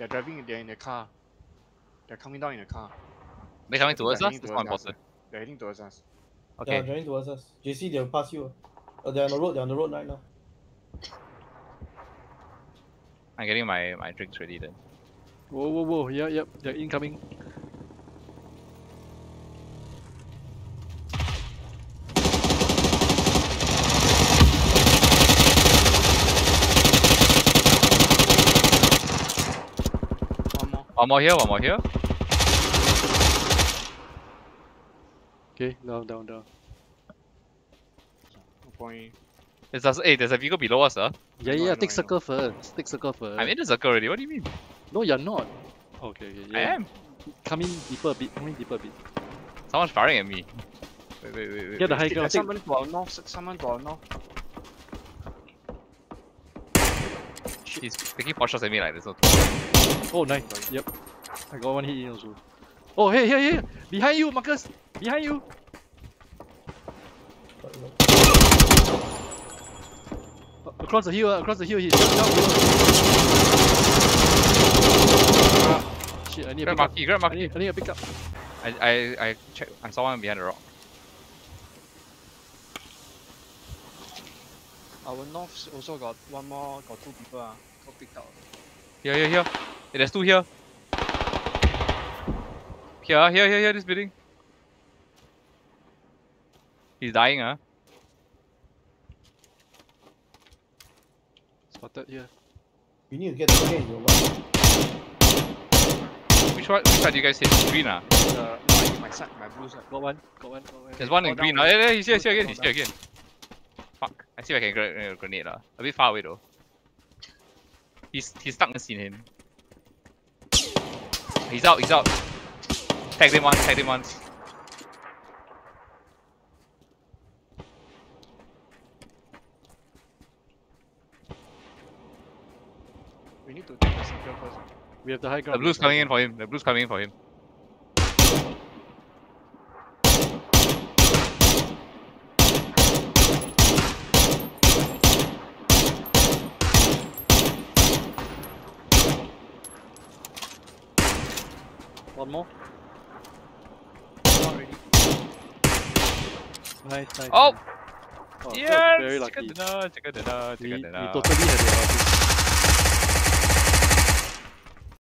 They're driving. They're in the car. They're coming down in the car. They're coming They're towards us? heading It's towards not us. important. They're heading towards us. Okay. They are driving towards us. JC, they'll pass you. Uh, they're on the road. They're on the road right now. I'm getting my, my drinks ready then. Whoa, whoa, whoa. Yeah, yep. They're incoming. One more. Here, one more here. Okay, down, down, down. No point. There's a, hey, there's a vehicle below us, huh? Yeah, yeah. know, Take I know. circle first. Take circle first. I'm in the circle already. What do you mean? No, you're not. Okay, okay. Yeah. I am. Come in deeper a bit. Come in deeper a bit. Someone's firing at me. Wait, wait, wait, wait. Get the high ground. Take, Someone to our north. Someone to our north. He's taking pot shots at me like there's no oh, nice. Yep. I got one hit in also. Oh, hey, hey, hey! Behind you, Marcus! Behind you! But, you know, A- Across the hill, uh, across the hill, he's down, down below. Ah, shit, I need a Grab pick up. Marky, grab I Marky. need, I need a pick up. I, I, I check. I saw one behind the rock. Our north also got one more. Got two people. Ah, got picked out. Here, here, here. Hey, there's two here. Here, here, here, here. This building. He's dying, huh? Spotted here. you need to get the gate. You're. Which one? Which side do you guys hit? Green, ah. Uh, my, my side, my blue side. Got one, got one, got one. There's one in green. Ah, there. yeah, yeah, he's here, he's here again. He's here again. I see if I can gra- uh, grenade lah. A bit far away though. He's he's stuck in him. He's out. He's out. Tag him once. Tag him once. We need to take the circle first. We have the high ground. The blue's coming in for him. The blue's coming in for him. One more. Nice, nice. Oh! Yes! Chicken dinner, chicken dinner, chicken dinner. We totally had the